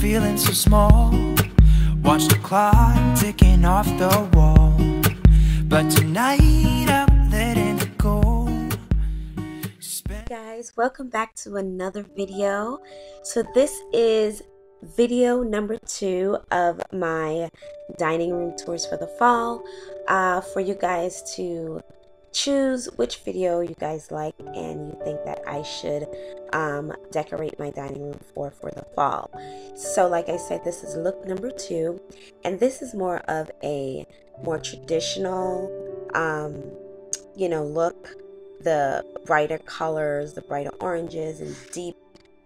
feeling so small. Watch the clock ticking off the wall. But tonight I'm letting it go. Spend guys welcome back to another video so this is video number two of my dining room tours for the fall uh, for you guys to choose which video you guys like and you think that I should um, decorate my dining room for for the fall. So like I said, this is look number two and this is more of a more traditional, um, you know, look. The brighter colors, the brighter oranges and deep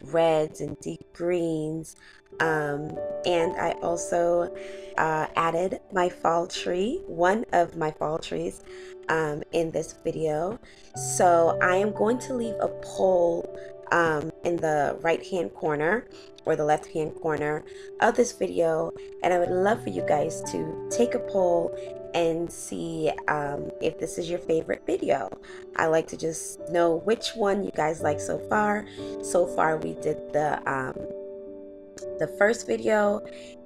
reds and deep greens. Um, and I also uh, added my fall tree, one of my fall trees, um, in this video. So I am going to leave a poll um, in the right hand corner or the left hand corner of this video and I would love for you guys to take a poll and see um, if this is your favorite video. I like to just know which one you guys like so far. So far we did the um, the first video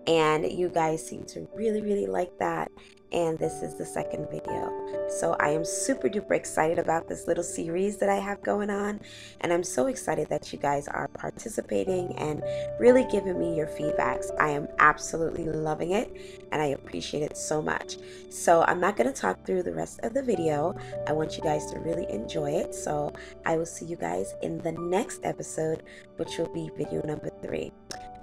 and you guys seem to really really like that and this is the second video. So i am super duper excited about this little series that i have going on and i'm so excited that you guys are participating and really giving me your feedbacks. I am absolutely loving it and i appreciate it so much. So i'm not going to talk through the rest of the video. I want you guys to really enjoy it. So i will see you guys in the next episode which will be video number three.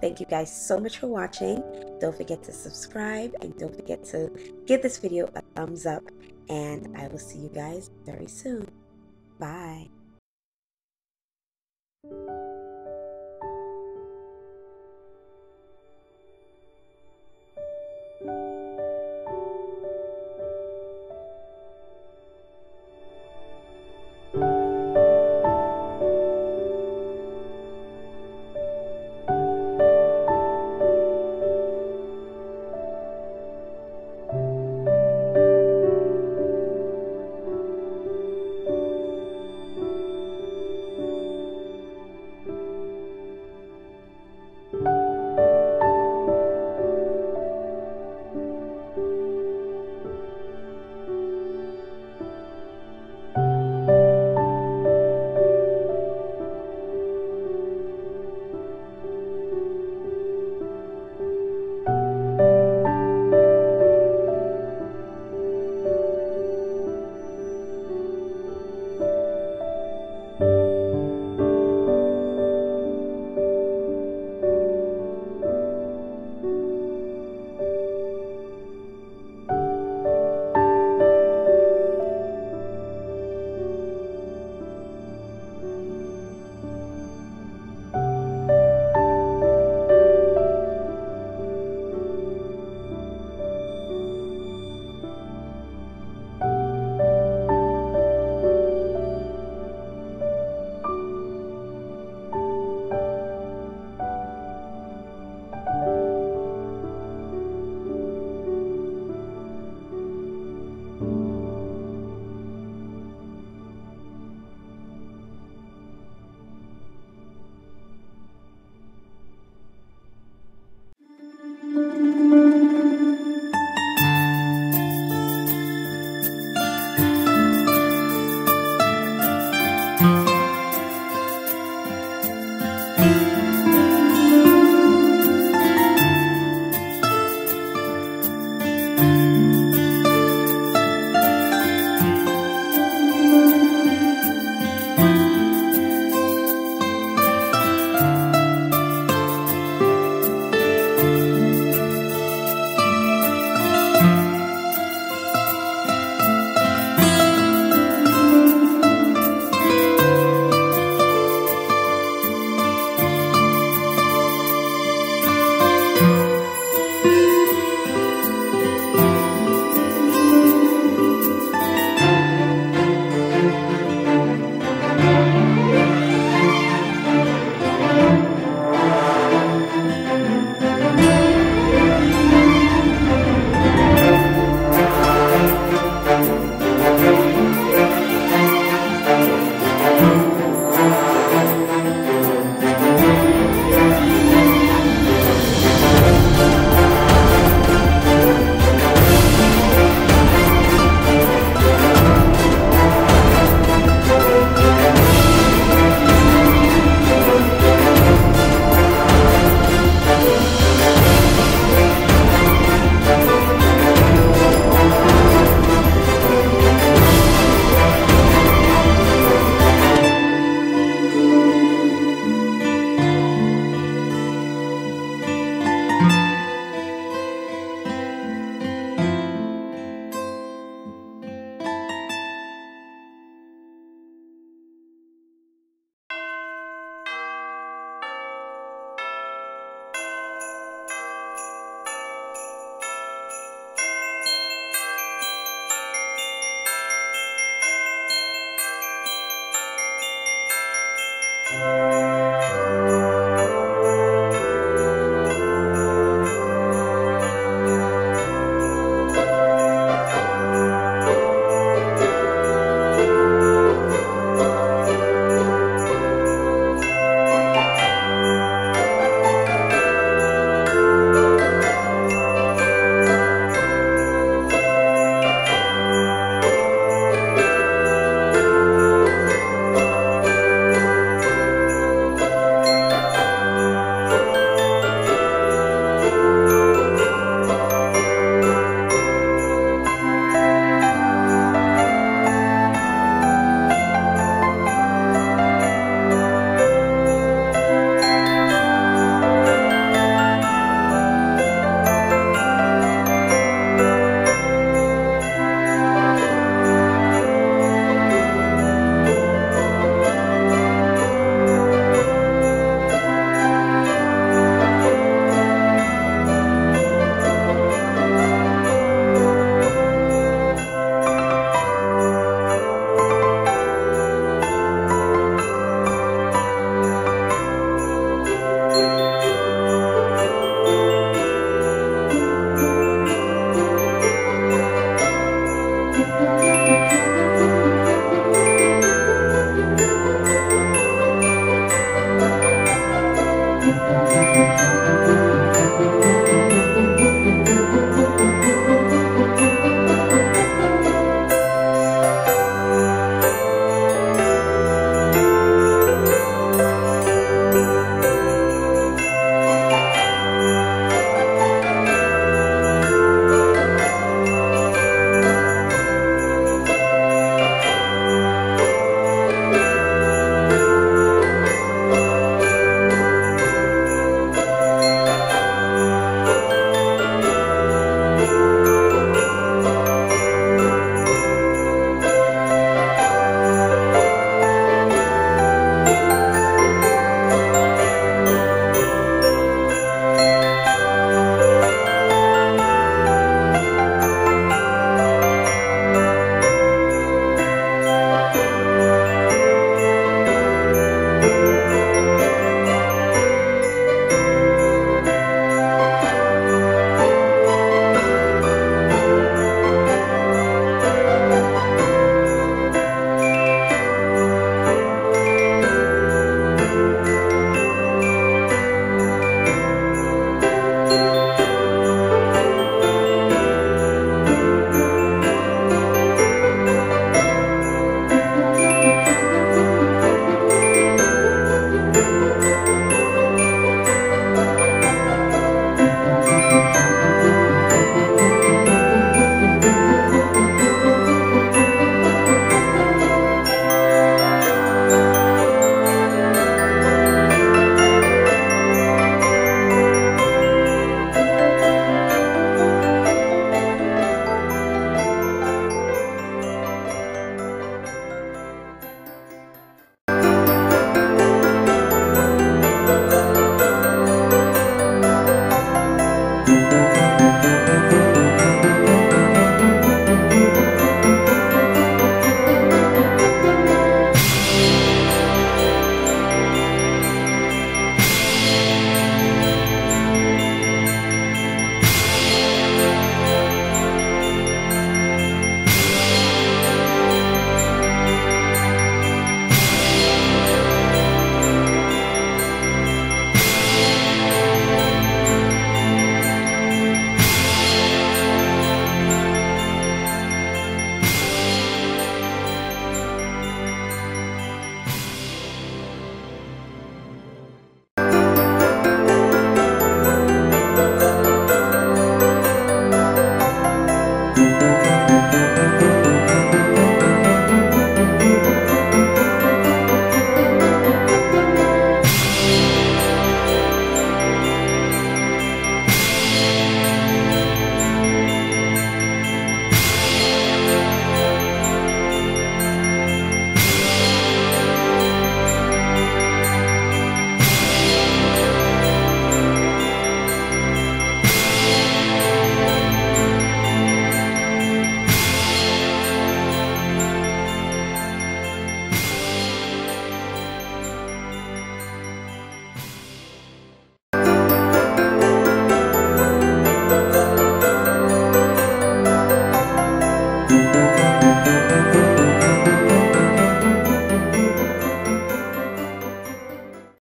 Thank you guys so much for watching. Don't forget to subscribe and don't forget to give this video a thumbs up. And I will see you guys very soon. Bye. Bye. Música